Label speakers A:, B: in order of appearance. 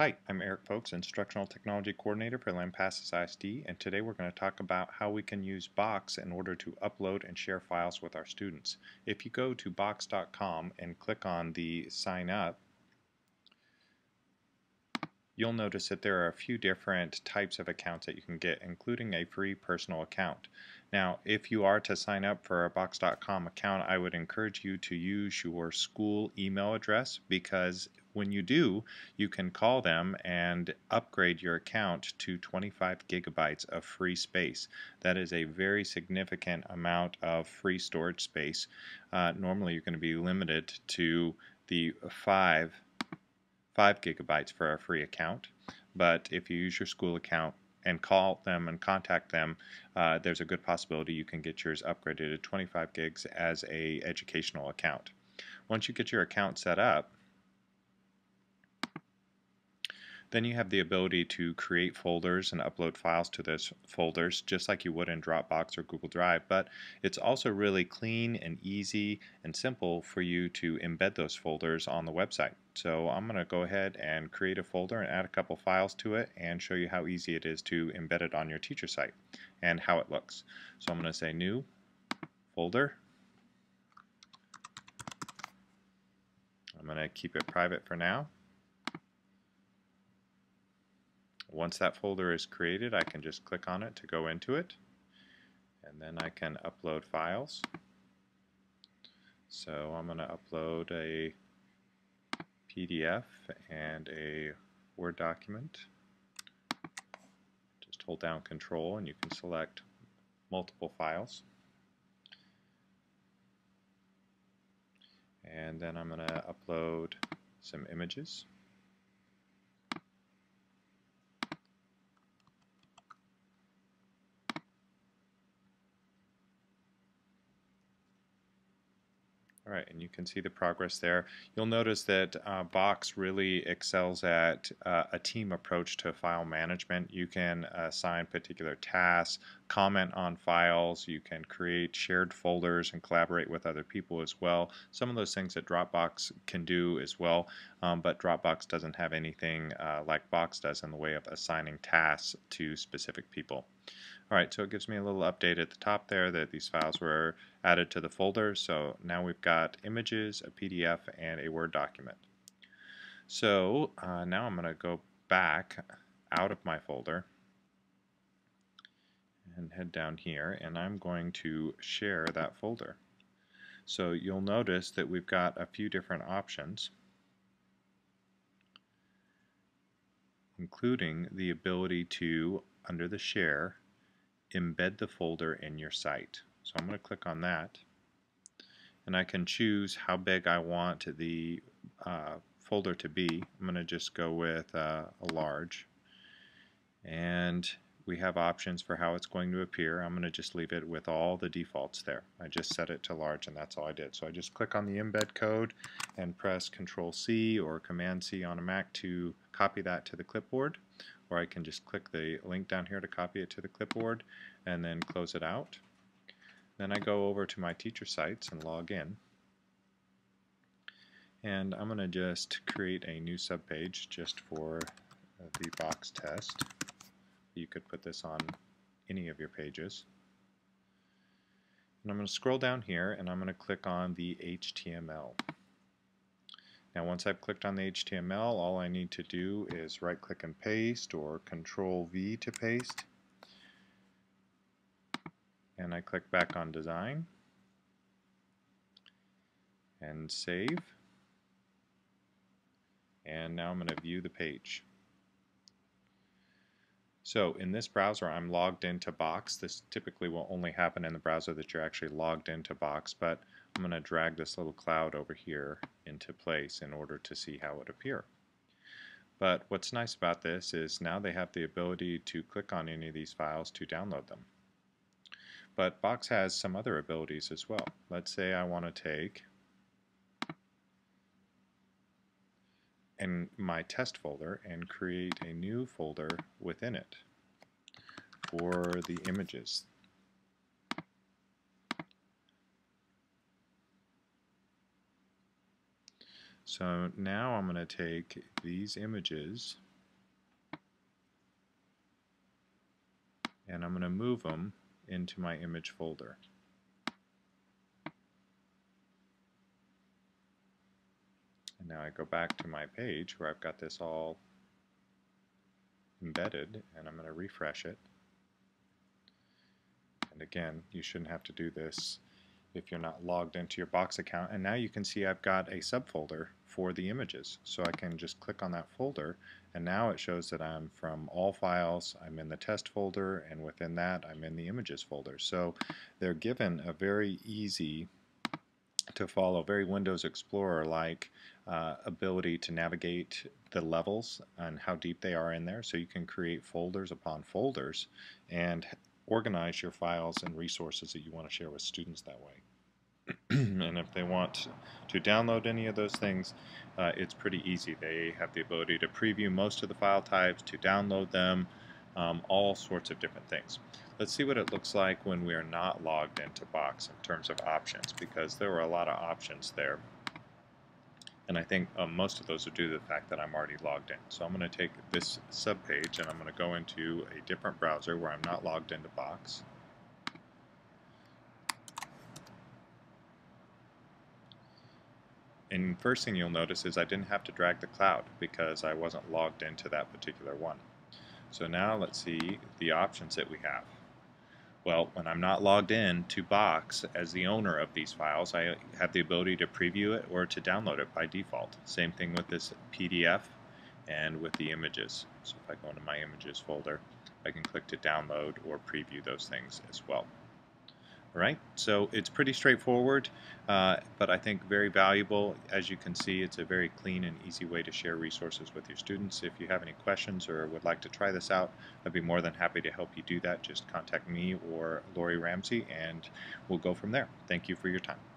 A: Hi, I'm Eric Folks, Instructional Technology Coordinator for Lampasas ISD, and today we're going to talk about how we can use Box in order to upload and share files with our students. If you go to box.com and click on the Sign Up, you'll notice that there are a few different types of accounts that you can get, including a free personal account. Now, if you are to sign up for a Box.com account, I would encourage you to use your school email address because when you do, you can call them and upgrade your account to 25 gigabytes of free space. That is a very significant amount of free storage space. Uh, normally, you're going to be limited to the five 5 gigabytes for a free account. But if you use your school account and call them and contact them, uh, there's a good possibility you can get yours upgraded to 25 gigs as a educational account. Once you get your account set up, Then you have the ability to create folders and upload files to those folders just like you would in Dropbox or Google Drive, but it's also really clean and easy and simple for you to embed those folders on the website. So I'm going to go ahead and create a folder and add a couple files to it and show you how easy it is to embed it on your teacher site and how it looks. So I'm going to say new folder. I'm going to keep it private for now. Once that folder is created, I can just click on it to go into it. And then I can upload files. So I'm going to upload a PDF and a Word document. Just hold down Control and you can select multiple files. And then I'm going to upload some images. All right, and you can see the progress there. You'll notice that uh, Box really excels at uh, a team approach to file management. You can assign particular tasks, comment on files, you can create shared folders and collaborate with other people as well. Some of those things that Dropbox can do as well, um, but Dropbox doesn't have anything uh, like Box does in the way of assigning tasks to specific people. Alright, so it gives me a little update at the top there that these files were added to the folder. So now we've got images, a PDF, and a Word document. So uh, now I'm going to go back out of my folder and head down here and I'm going to share that folder. So you'll notice that we've got a few different options including the ability to, under the share, embed the folder in your site. So I'm going to click on that and I can choose how big I want the uh, folder to be. I'm going to just go with uh, a large and we have options for how it's going to appear. I'm going to just leave it with all the defaults there. I just set it to large and that's all I did. So I just click on the embed code and press Control C or Command C on a Mac to copy that to the clipboard or I can just click the link down here to copy it to the clipboard and then close it out. Then I go over to my teacher sites and log in. And I'm going to just create a new subpage just for uh, the box test. You could put this on any of your pages. And I'm going to scroll down here and I'm going to click on the HTML. Now once I've clicked on the HTML, all I need to do is right click and paste or control V to paste. And I click back on design and save. And now I'm going to view the page. So in this browser I'm logged into Box. This typically will only happen in the browser that you're actually logged into Box, but I'm going to drag this little cloud over here into place in order to see how it appear. But what's nice about this is now they have the ability to click on any of these files to download them. But Box has some other abilities as well. Let's say I want to take in my test folder and create a new folder within it for the images So now I'm going to take these images and I'm going to move them into my image folder. And now I go back to my page where I've got this all embedded and I'm going to refresh it. And again, you shouldn't have to do this if you're not logged into your Box account. And now you can see I've got a subfolder for the images. So I can just click on that folder and now it shows that I'm from all files, I'm in the test folder, and within that I'm in the images folder. So they're given a very easy to follow, very Windows Explorer-like uh, ability to navigate the levels and how deep they are in there. So you can create folders upon folders and organize your files and resources that you want to share with students that way. and if they want to download any of those things, uh, it's pretty easy. They have the ability to preview most of the file types, to download them, um, all sorts of different things. Let's see what it looks like when we are not logged into Box in terms of options, because there were a lot of options there. And I think um, most of those are due to the fact that I'm already logged in. So I'm going to take this subpage and I'm going to go into a different browser where I'm not logged into Box. And first thing you'll notice is I didn't have to drag the cloud because I wasn't logged into that particular one. So now let's see the options that we have. Well, when I'm not logged in to Box as the owner of these files, I have the ability to preview it or to download it by default. Same thing with this PDF and with the images. So if I go into my images folder, I can click to download or preview those things as well. Right, so it's pretty straightforward, uh, but I think very valuable. As you can see, it's a very clean and easy way to share resources with your students. If you have any questions or would like to try this out, I'd be more than happy to help you do that. Just contact me or Lori Ramsey, and we'll go from there. Thank you for your time.